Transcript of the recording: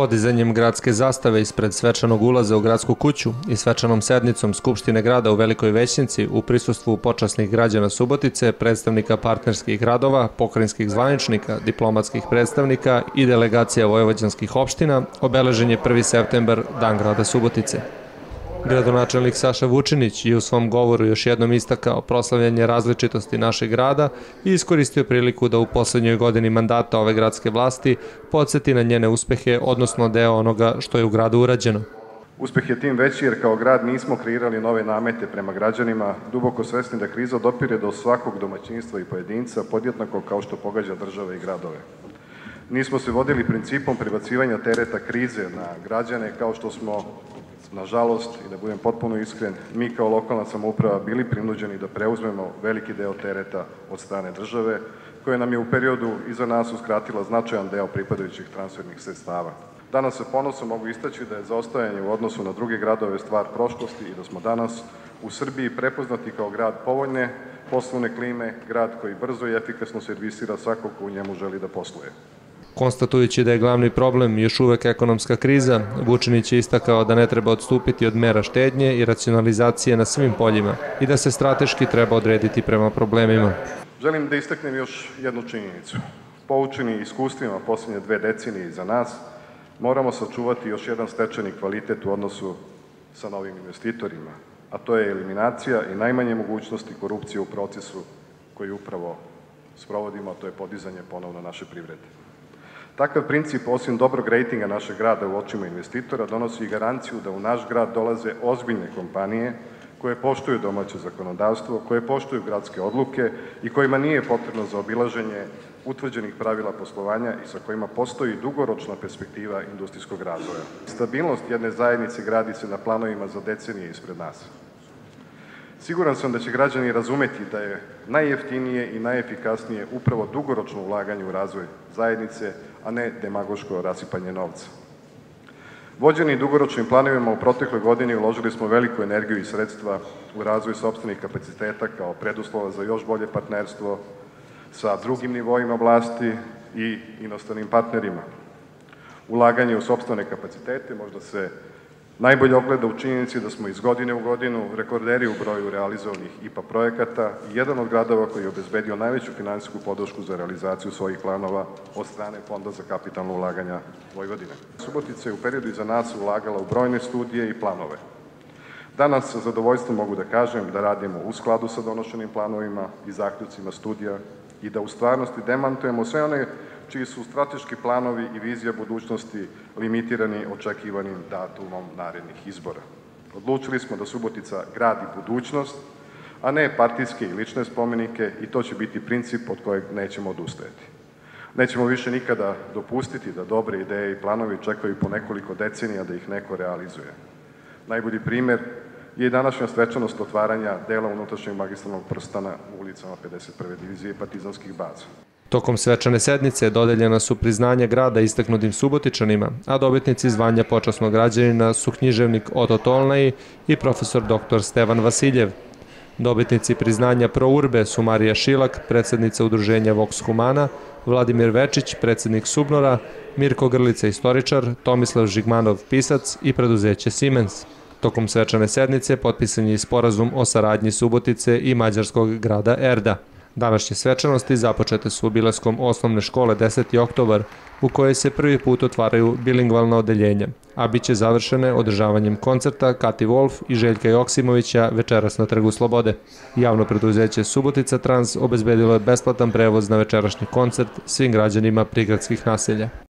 Podizanjem gradske zastave ispred svečanog ulaza u gradsku kuću i svečanom sednicom Skupštine grada u Velikoj Većnici u prisustvu počasnih građana Subotice, predstavnika partnerskih gradova, pokrinjskih zvaničnika, diplomatskih predstavnika i delegacija vojvođanskih opština, obeležen je 1. septembar, Dan grada Subotice. Gradonačelnik Saša Vučinić je u svom govoru još jednom istakao proslavljanje različitosti našeg grada i iskoristio priliku da u poslednjoj godini mandata ove gradske vlasti podsjeti na njene uspehe, odnosno deo onoga što je u gradu urađeno. Uspeh je tim veći jer kao grad nismo kreirali nove namete prema građanima, duboko svesni da kriza dopire do svakog domaćinstva i pojedinca podjetnako kao što pogađa države i gradove. Nismo se vodili principom prebacivanja tereta krize na građane kao što smo Nažalost, i da budem potpuno iskren, mi kao lokalna samouprava bili prinuđeni da preuzmemo veliki deo tereta od strane države, koja nam je u periodu iza nas uskratila značajan deo pripadajućih transfernih sredstava. Danas se ponosom mogu istaći da je zaostajanje u odnosu na druge gradove stvar prošlosti i da smo danas u Srbiji prepoznati kao grad povoljne poslovne klime, grad koji brzo i efikasno servisira svakog ko u njemu želi da posluje. Konstatujući da je glavni problem još uvek ekonomska kriza, Vučinić je istakao da ne treba odstupiti od mera štednje i racionalizacije na svim poljima i da se strateški treba odrediti prema problemima. Želim da istaknem još jednu činjenicu. Poučeni iskustvima poslednje dve decenije za nas, moramo sačuvati još jedan stečeni kvalitet u odnosu sa novim investitorima, a to je eliminacija i najmanje mogućnosti korupcije u procesu koji upravo sprovodimo, a to je podizanje ponovno naše privrede. Takav princip, osim dobrog rejtinga našeg grada u očima investitora, donosi i garanciju da u naš grad dolaze ozbiljne kompanije koje poštuju domaće zakonodavstvo, koje poštuju gradske odluke i kojima nije potrebno za obilaženje utvrđenih pravila poslovanja i sa kojima postoji dugoročna perspektiva industrijskog razvoja. Stabilnost jedne zajednice gradi se na planovima za decenije ispred nas. Siguran sam da će građani razumeti da je najjeftinije i najefikasnije upravo dugoročno ulaganje u razvoj zajednice, a ne demagoško rasipanje novca. Vođeni dugoročnim planovima u protekloj godini uložili smo veliku energiju i sredstva u razvoj sobstvenih kapaciteta kao preduslova za još bolje partnerstvo sa drugim nivoima vlasti i inostranim partnerima. Ulaganje u sobstvene kapacitete možda se najbolje ogleda u činjenici da smo iz godine u godinu rekorderi u broju realizovanih IPA projekata i jedan od gradova koji je obezbedio najveću finansijsku podršku za realizaciju svojih planova od strane Fonda za kapitalno ulaganja Vojvodine. Subotica je u periodu iza nas ulagala u brojne studije i planove. Danas sa zadovoljstvom mogu da kažem da radimo u skladu sa donošenim planovima i zaključcima studija i da u stvarnosti demantujemo sve one čiji su strateški planovi i vizija budućnosti limitirani očekivanim datumom narednih izbora. Odlučili smo da Subotica gradi budućnost, a ne partijske i lične spomenike i to će biti princip od kojeg nećemo odustajati. Nećemo više nikada dopustiti da dobre ideje i planovi čekaju po nekoliko decenija da ih neko realizuje. Najbolji primer je današnja svečanost otvaranja dela unutrašnjeg magistralnog prstana u ulicama 51. divizije partizanskih baza. Tokom svečane sednice dodeljena su priznanja grada istaknutim subotičanima, a dobitnici zvanja počasnog građanina su književnik Oto Tolnej i profesor dr. Stevan Vasiljev. Dobitnici priznanja Pro Urbe su Marija Šilak, predsednica udruženja Vox Humana, Vladimir Večić, predsednik Subnora, Mirko Grlica, istoričar, Tomislav Žigmanov, pisac i preduzeće Siemens. Tokom svečane sednice potpisan je sporazum o saradnji Subotice i mađarskog grada Erda. Današnje svečanosti započete su obilaskom osnovne škole 10. oktobar, u kojoj se prvi put otvaraju bilingvalna odeljenja, a bit će završene održavanjem koncerta Kati Wolf i Željka Joksimovića večeras na Trgu Slobode. Javno preduzeće Subotica Trans obezbedilo je besplatan prevoz na večerašnji koncert svim građanima prigradskih naselja.